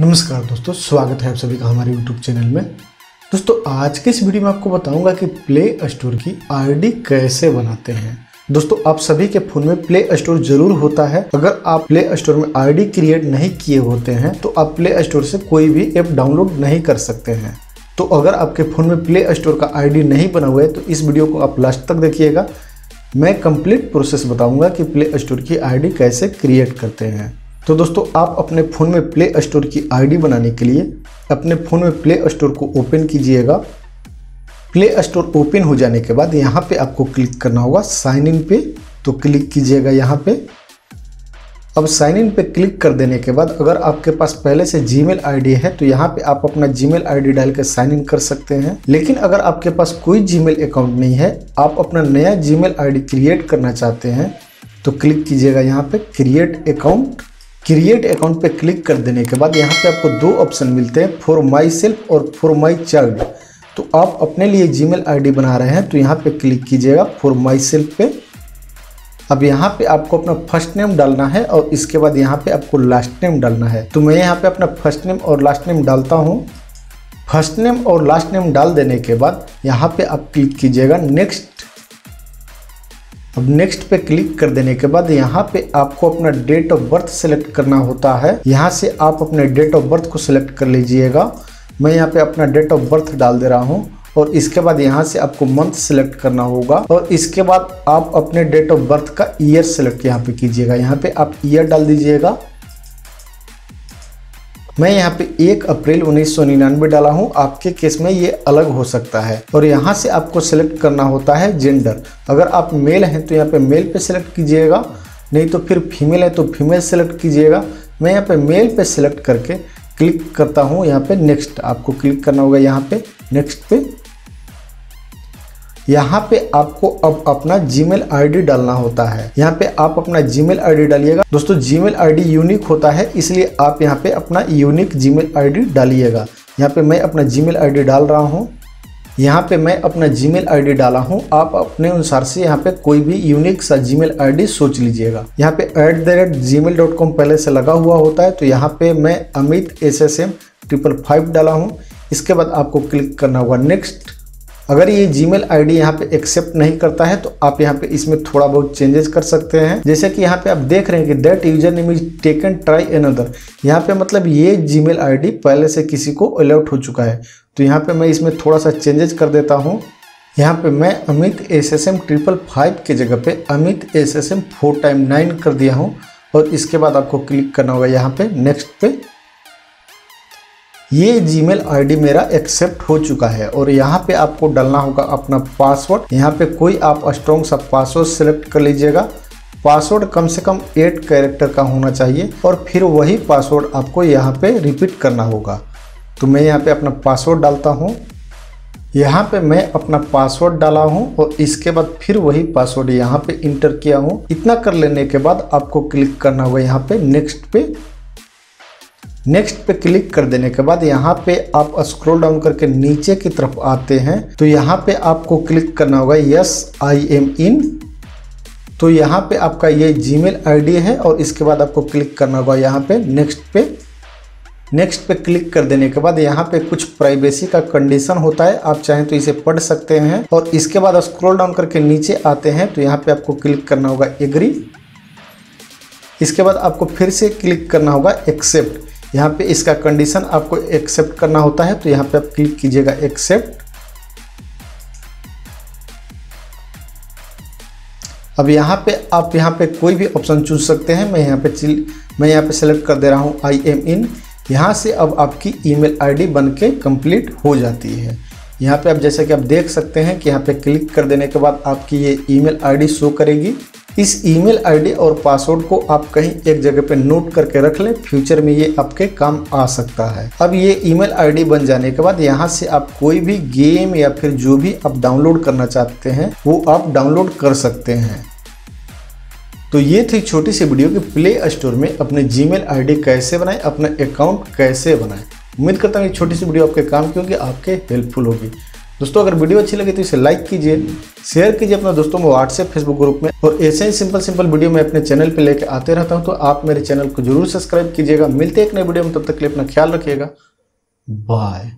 नमस्कार दोस्तों, स्वागत है आप सभी का हमारे YouTube चैनल में। दोस्तों, आज के इस वीडियो में आपको बताऊँगा कि प्ले स्टोर की आईडी कैसे बनाते हैं। दोस्तों, आप सभी के फ़ोन में प्ले स्टोर ज़रूर होता है। अगर आप प्ले स्टोर में आईडी क्रिएट नहीं किए होते हैं तो आप प्ले स्टोर से कोई भी ऐप डाउनलोड नहीं कर सकते हैं। तो अगर आपके फ़ोन में प्ले स्टोर का आईडी नहीं बना हुआ है तो इस वीडियो को आप लास्ट तक देखिएगा। मैं कंप्लीट प्रोसेस बताऊँगा कि प्ले स्टोर की आईडी कैसे क्रिएट करते हैं। तो दोस्तों, आप अपने फ़ोन में प्ले स्टोर की आईडी बनाने के लिए अपने फ़ोन में प्ले स्टोर को ओपन कीजिएगा। प्ले स्टोर ओपन हो जाने के बाद यहाँ पे आपको क्लिक करना होगा साइन इन पे तो क्लिक कीजिएगा यहाँ पे। अब साइन इन पे क्लिक कर देने के बाद अगर आपके पास पहले से जीमेल आईडी है तो यहाँ पे आप अपना जीमेल आईडी डाल के साइन इन कर सकते हैं। लेकिन अगर आपके पास कोई जीमेल अकाउंट नहीं है, आप अपना नया जीमेल आईडी क्रिएट करना चाहते हैं तो क्लिक कीजिएगा यहाँ पे क्रिएट अकाउंट क्रिएट अकाउंट पे क्लिक कर देने के बाद यहाँ पे आपको दो ऑप्शन मिलते हैं फॉर माई सेल्फ और फॉर माई चाइल्ड तो आप अपने लिए जीमेल आईडी बना रहे हैं तो यहाँ पे क्लिक कीजिएगा फॉर माई सेल्फ पे। अब यहाँ पे आपको अपना फ़र्स्ट नेम डालना है और इसके बाद यहाँ पे आपको लास्ट नेम डालना है। तो मैं यहाँ पे अपना फ़र्स्ट नेम और लास्ट नेम डालता हूँ। फ़र्स्ट नेम और लास्ट नेम डाल देने के बाद यहाँ पे आप क्लिक कीजिएगा नेक्स्ट अब नेक्स्ट पे क्लिक कर देने के बाद यहाँ पे आपको अपना डेट ऑफ़ बर्थ सेलेक्ट करना होता है। यहाँ से आप अपने डेट ऑफ़ बर्थ को सिलेक्ट कर लीजिएगा। मैं यहाँ पे अपना डेट ऑफ़ बर्थ डाल दे रहा हूँ और इसके बाद यहाँ से आपको मंथ सेलेक्ट करना होगा। और इसके बाद आप अपने डेट ऑफ़ बर्थ का ईयर सेलेक्ट यहाँ पे कीजिएगा। यहाँ पे आप ईयर डाल दीजिएगा। मैं यहाँ पे एक अप्रैल उन्नीस सौ निन्यानवे डाला हूँ। आपके केस में ये अलग हो सकता है। और यहाँ से आपको सेलेक्ट करना होता है जेंडर अगर आप मेल हैं तो यहाँ पे मेल पे सेलेक्ट कीजिएगा। नहीं तो फिर फीमेल है तो फीमेल सेलेक्ट कीजिएगा। मैं यहाँ पे मेल पे सेलेक्ट करके क्लिक करता हूँ। यहाँ पे नेक्स्ट आपको क्लिक करना होगा। यहाँ पे नेक्स्ट पे यहाँ पे आपको अब अपना जीमेल आईडी डालना होता है। यहाँ पे आप अपना जीमेल आईडी डालिएगा। दोस्तों जीमेल आईडी यूनिक होता है, इसलिए आप यहाँ पे अपना यूनिक जीमेल आईडी डालिएगा। यहाँ पे मैं अपना जीमेल आईडी डाल रहा हूँ। यहाँ पे मैं अपना जीमेल आईडी डाला हूँ। आप अपने अनुसार से यहाँ पे कोई भी यूनिक सा जीमेल आईडी सोच लीजिएगा। यहाँ पे at the rate Gmail dot com पहले से लगा हुआ होता है तो यहाँ पे मैं Amit S S M triple five डाला हूँ। इसके बाद आपको क्लिक करना होगा नेक्स्ट अगर ये जीमेल आईडी यहाँ पे एक्सेप्ट नहीं करता है तो आप यहाँ पे इसमें थोड़ा बहुत चेंजेस कर सकते हैं। जैसे कि यहाँ पे आप देख रहे हैं कि that user name is taken try another यहाँ पे मतलब ये जीमेल आईडी पहले से किसी को अलर्ट हो चुका है। तो यहाँ पे मैं इसमें थोड़ा सा चेंजेस कर देता हूँ। यहाँ पे मैं Amit S S M triple five के जगह पे Amit S S M four time nine कर दिया हूँ। और इसके बाद आपको क्लिक करना होगा यहाँ पे नेक्स्ट पे। ये जीमेल आईडी मेरा एक्सेप्ट हो चुका है और यहाँ पे आपको डालना होगा अपना पासवर्ड यहाँ पे कोई आप स्ट्रॉन्ग सा पासवर्ड सेलेक्ट कर लीजिएगा। पासवर्ड कम से कम एट कैरेक्टर का होना चाहिए और फिर वही पासवर्ड आपको यहाँ पे रिपीट करना होगा। तो मैं यहाँ पे अपना पासवर्ड डालता हूँ। यहाँ पे मैं अपना पासवर्ड डाला हूँ और इसके बाद फिर वही पासवर्ड यहाँ पे इंटर किया हूँ। इतना कर लेने के बाद आपको क्लिक करना होगा यहाँ पे नेक्स्ट पे। नेक्स्ट पे क्लिक कर देने के बाद यहाँ पे आप स्क्रॉल डाउन करके नीचे की तरफ़ आते हैं तो यहाँ पे आपको क्लिक करना होगा यस आई एम इन तो यहाँ पे आपका ये जीमेल आईडी है और इसके बाद आपको क्लिक करना होगा यहाँ पे नेक्स्ट पे। नेक्स्ट पे क्लिक कर देने के बाद यहाँ पे कुछ प्राइवेसी का कंडीशन होता है, आप चाहें तो इसे पढ़ सकते हैं। और इसके बाद स्क्रॉल डाउन करके नीचे आते हैं तो यहाँ पे आपको क्लिक करना होगा एग्री इसके बाद आपको फिर से क्लिक करना होगा एक्सेप्ट यहाँ पे इसका कंडीशन आपको एक्सेप्ट करना होता है तो यहाँ पे आप क्लिक कीजिएगा एक्सेप्ट अब यहाँ पे आप यहाँ पे कोई भी ऑप्शन चूज़ सकते हैं, मैं यहाँ पे चिल, मैं यहाँ पे सेलेक्ट कर दे रहा हूँ आई एम इन यहाँ से अब आपकी ईमेल आईडी बन के कंप्लीट हो जाती है। यहाँ पे आप जैसे कि आप देख सकते हैं कि यहाँ पे क्लिक कर देने के बाद आपकी ये ईमेल आईडी शो करेगी। इस ईमेल आईडी और पासवर्ड को आप कहीं एक जगह पे नोट करके रख लें, फ्यूचर में ये आपके काम आ सकता है। अब ये ईमेल आईडी बन जाने के बाद यहाँ से आप कोई भी गेम या फिर जो भी आप डाउनलोड करना चाहते हैं, वो आप डाउनलोड कर सकते हैं। तो ये थी छोटी सी वीडियो कि प्ले स्टोर में अपने जीमेल आईडी कैसे बनाएँ, अपना अकाउंट कैसे बनाएँ। उम्मीद करता हूँ ये छोटी सी वीडियो आपके काम की होगी, आपके हेल्पफुल होगी। दोस्तों, अगर वीडियो अच्छी लगे तो इसे लाइक कीजिए शेयर कीजिए अपने दोस्तों में व्हाट्सएप फेसबुक ग्रुप में। और ऐसे ही सिंपल सिंपल वीडियो मैं अपने चैनल पर लेकर आते रहता हूँ तो आप मेरे चैनल को ज़रूर सब्सक्राइब कीजिएगा। मिलते हैं एक नए वीडियो में, तब तक के लिए अपना ख्याल रखिएगा। बाय